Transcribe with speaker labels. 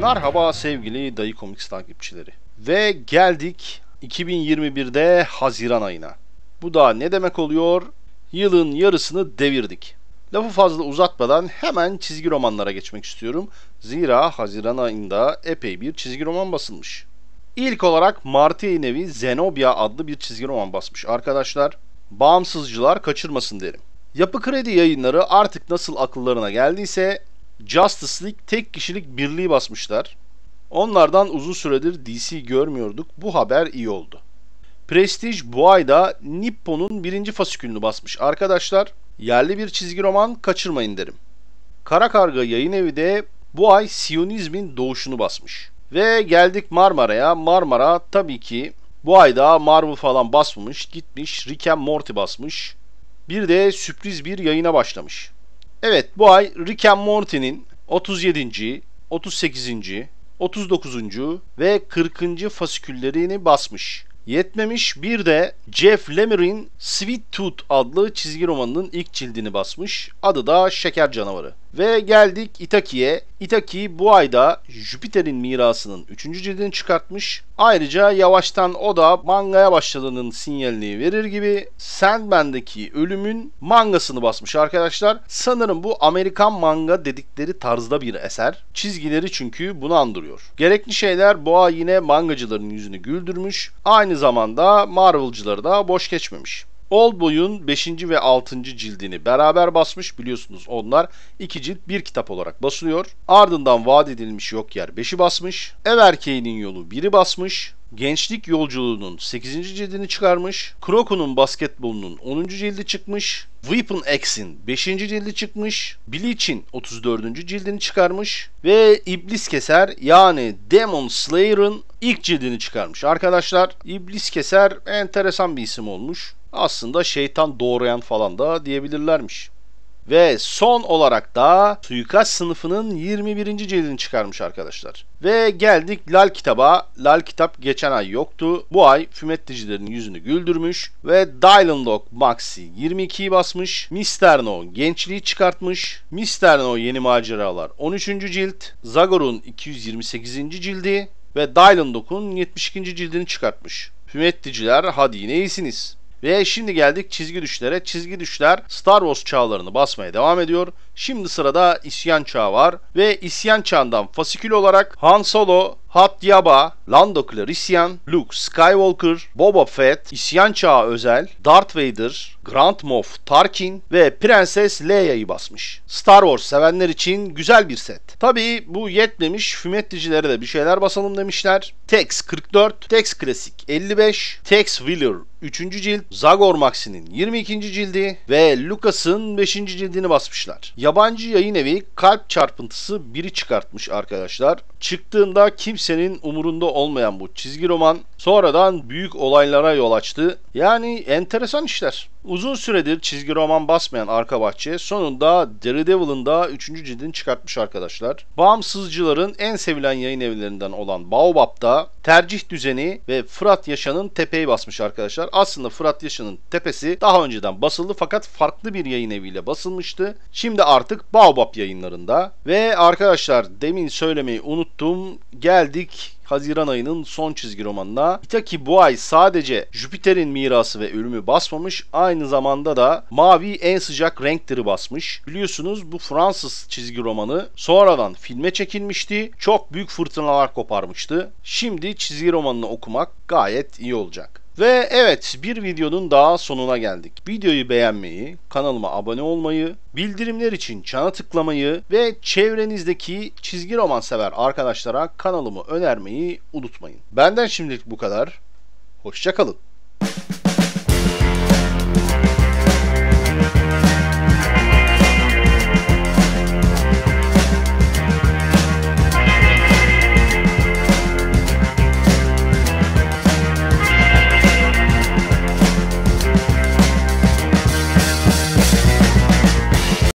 Speaker 1: Merhaba sevgili Dayı Comics takipçileri. Ve geldik 2021'de Haziran ayına. Bu da ne demek oluyor? Yılın yarısını devirdik. Lafı fazla uzatmadan hemen çizgi romanlara geçmek istiyorum. Zira Haziran ayında epey bir çizgi roman basılmış. İlk olarak Martı Yayın Evi Zenobia adlı bir çizgi roman basmış arkadaşlar. Bağımsızcılar kaçırmasın derim. Yapı Kredi yayınları artık nasıl akıllarına geldiyse Justice League tek kişilik birliği basmışlar. Onlardan uzun süredir DC görmüyorduk. Bu haber iyi oldu. Prestige bu ayda Nippon'un birinci fasikülünü basmış. Arkadaşlar yerli bir çizgi roman kaçırmayın derim. Kara Karga yayın evi de bu ay Siyonizmin doğuşunu basmış. Ve geldik Marmara'ya. Marmara tabii ki bu ayda Marvel falan basmamış. Gitmiş Rick and Morty basmış. Bir de sürpriz bir yayına başlamış. Evet bu ay Rick and Morty'nin 37. 38. 39. ve 40. fasiküllerini basmış. Yetmemiş bir de Jeff Lemire'in Sweet Tooth adlı çizgi romanının ilk cildini basmış. Adı da Şeker Canavarı. Ve geldik Itaki'ye. Itaki bu ayda Jüpiter'in mirasının 3. cildini çıkartmış. Ayrıca yavaştan o da mangaya başladığının sinyalini verir gibi Sandman'daki ölümün mangasını basmış arkadaşlar. Sanırım bu Amerikan manga dedikleri tarzda bir eser. Çizgileri çünkü bunu andırıyor. Gerekli şeyler boğa yine mangacıların yüzünü güldürmüş. Aynı zamanda Marvel'cıları da boş geçmemiş. Oldboy'un 5. ve 6. cildini beraber basmış biliyorsunuz onlar 2 cilt bir kitap olarak basılıyor. Ardından vaat edilmiş yok yer 5'i basmış. Ev erkeğinin yolu 1'i basmış. Gençlik Yolculuğu'nun 8. cildini çıkarmış. Kroko'nun basketbolunun 10. cildi çıkmış. Weapon X'in 5. cildi çıkmış. Bleach'in 34. cildini çıkarmış. Ve İblis Keser yani Demon Slayer'ın ilk cildini çıkarmış. Arkadaşlar İblis Keser enteresan bir isim olmuş. Aslında şeytan doğrayan falan da diyebilirlermiş. Ve son olarak da Suikast sınıfının 21. cildini çıkarmış arkadaşlar. Ve geldik Lal kitaba. Lal kitap geçen ay yoktu. Bu ay fümetticilerin yüzünü güldürmüş. Ve Dylan Maxi 22'yi basmış. Mister No gençliği çıkartmış. Mister No yeni maceralar 13. cilt. Zagor'un 228. cildi. Ve Dylan Dog'un 72. cildini çıkartmış. Fümetticiler hadi yine iyisiniz. Ve şimdi geldik çizgi düşlere. Çizgi düşler Star Wars çağlarını basmaya devam ediyor. Şimdi sırada isyan çağı var ve isyan çağından fasikül olarak Han Solo, Hat Yaba, Lando Calrissian, Luke Skywalker, Boba Fett, İsyan Çağı Özel, Darth Vader, Grand Moff Tarkin ve Prenses Leia'yı basmış. Star Wars sevenler için güzel bir set. Tabii bu yetmemiş fümettecilere de bir şeyler basalım demişler. Tex 44, Tex Classic 55, Tex Wheeler 3. cilt, Zagor Maxi'nin 22. cildi ve Lucas'ın 5. cildini basmışlar. Yabancı yayın evi Kalp Çarpıntısı 1'i çıkartmış arkadaşlar. Çıktığında kimsenin umurunda olmayan bu çizgi roman sonradan büyük olaylara yol açtı. Yani enteresan işler. Uzun süredir çizgi roman basmayan arka bahçe sonunda Daredevil'ın da 3. cildini çıkartmış arkadaşlar. Bağımsızcıların en sevilen yayın evlerinden olan Baobab'da tercih düzeni ve Fırat Yaşan'ın tepeyi basmış arkadaşlar. Aslında Fırat Yaşan'ın tepesi daha önceden basıldı fakat farklı bir yayın eviyle basılmıştı. Şimdi artık Baobab yayınlarında ve arkadaşlar demin söylemeyi unuttum. Geldik Haziran ayının son çizgi romanına. Itaki bu ay sadece Jüpiter'in mirası ve ölümü basmamış. Aynı zamanda da mavi en sıcak renkleri basmış. Biliyorsunuz bu Fransız çizgi romanı sonradan filme çekilmişti. Çok büyük fırtınalar koparmıştı. Şimdi çizgi romanını okumak gayet iyi olacak. Ve evet bir videonun daha sonuna geldik. Videoyu beğenmeyi, kanalıma abone olmayı, bildirimler için çana tıklamayı ve çevrenizdeki çizgi roman sever arkadaşlara kanalımı önermeyi unutmayın. Benden şimdilik bu kadar. Hoşçakalın.